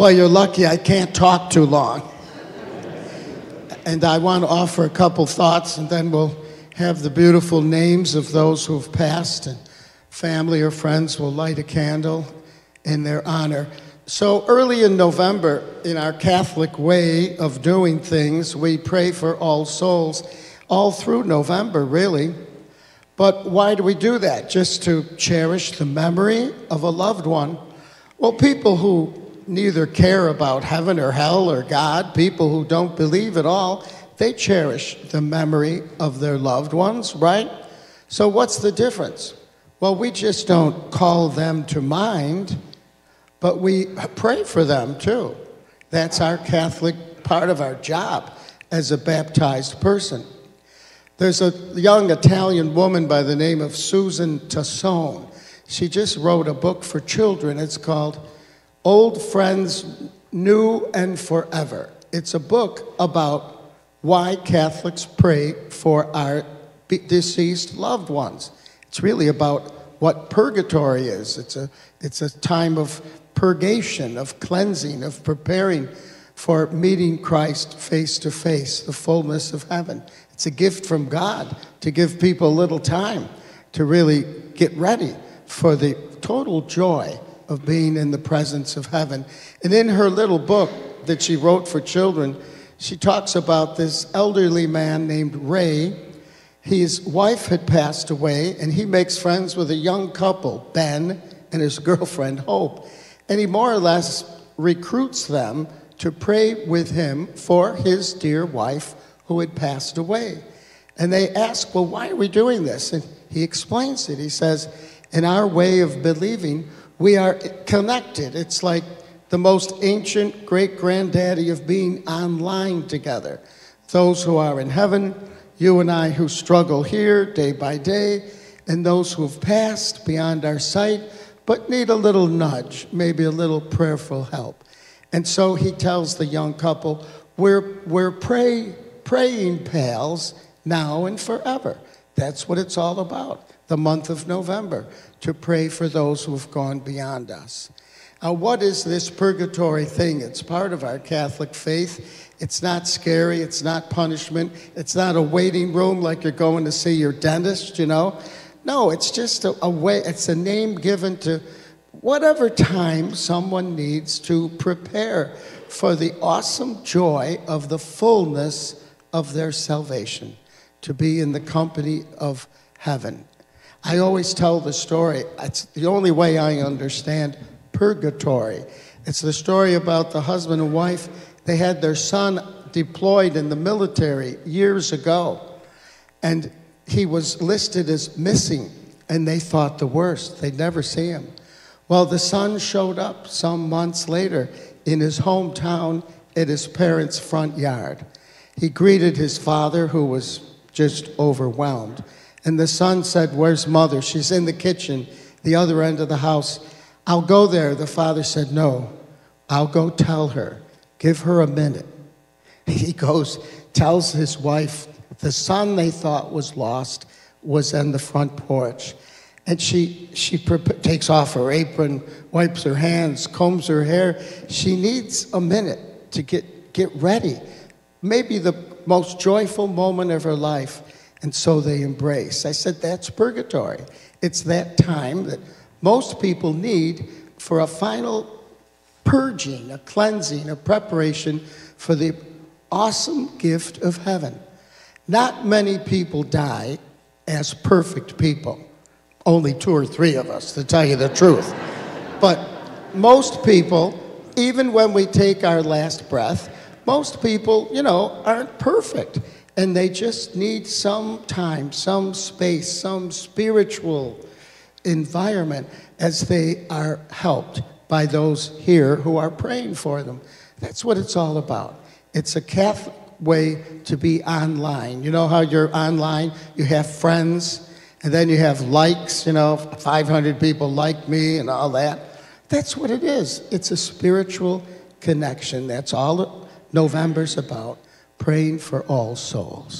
Well, you're lucky I can't talk too long. And I want to offer a couple thoughts, and then we'll have the beautiful names of those who have passed, and family or friends will light a candle in their honor. So, early in November, in our Catholic way of doing things, we pray for all souls all through November, really. But why do we do that? Just to cherish the memory of a loved one? Well, people who neither care about heaven or hell or God, people who don't believe at all, they cherish the memory of their loved ones, right? So, what's the difference? Well, we just don't call them to mind, but we pray for them too. That's our Catholic part of our job as a baptized person. There's a young Italian woman by the name of Susan Tassone. She just wrote a book for children. It's called Old Friends, New and Forever. It's a book about why Catholics pray for our deceased loved ones. It's really about what purgatory is. It's a, it's a time of purgation, of cleansing, of preparing for meeting Christ face to face, the fullness of heaven. It's a gift from God to give people a little time to really get ready for the total joy of being in the presence of heaven. And in her little book that she wrote for children, she talks about this elderly man named Ray. His wife had passed away, and he makes friends with a young couple, Ben and his girlfriend, Hope. And he more or less recruits them to pray with him for his dear wife who had passed away. And they ask, Well, why are we doing this? And he explains it. He says, In our way of believing, we are connected. It's like the most ancient great granddaddy of being online together. Those who are in heaven, you and I who struggle here day by day, and those who have passed beyond our sight, but need a little nudge, maybe a little prayerful help. And so he tells the young couple, We're, we're pray, praying pals now and forever. That's what it's all about, the month of November to pray for those who have gone beyond us. Now, what is this purgatory thing? It's part of our Catholic faith. It's not scary, it's not punishment, it's not a waiting room like you're going to see your dentist, you know. No, it's just a, a way, it's a name given to whatever time someone needs to prepare for the awesome joy of the fullness of their salvation, to be in the company of heaven. I always tell the story. It's the only way I understand purgatory. It's the story about the husband and wife. They had their son deployed in the military years ago, and he was listed as missing, and they thought the worst. They'd never see him. Well, the son showed up some months later in his hometown at his parents' front yard. He greeted his father, who was just overwhelmed. And the son said, Where's mother? She's in the kitchen, the other end of the house. I'll go there. The father said, No, I'll go tell her. Give her a minute. He goes, tells his wife, the son they thought was lost was on the front porch. And she, she takes off her apron, wipes her hands, combs her hair. She needs a minute to get, get ready. Maybe the most joyful moment of her life and so they embrace. I said, that's purgatory. It's that time that most people need for a final purging, a cleansing, a preparation for the awesome gift of heaven. Not many people die as perfect people. Only two or three of us, to tell you the truth. But most people, even when we take our last breath, most people, you know, aren't perfect and they just need some time, some space, some spiritual environment as they are helped by those here who are praying for them. That's what it's all about. It's a Catholic way to be online. You know how you're online, you have friends, and then you have likes, you know, 500 people like me and all that. That's what it is. It's a spiritual connection. That's all November's about praying for all souls.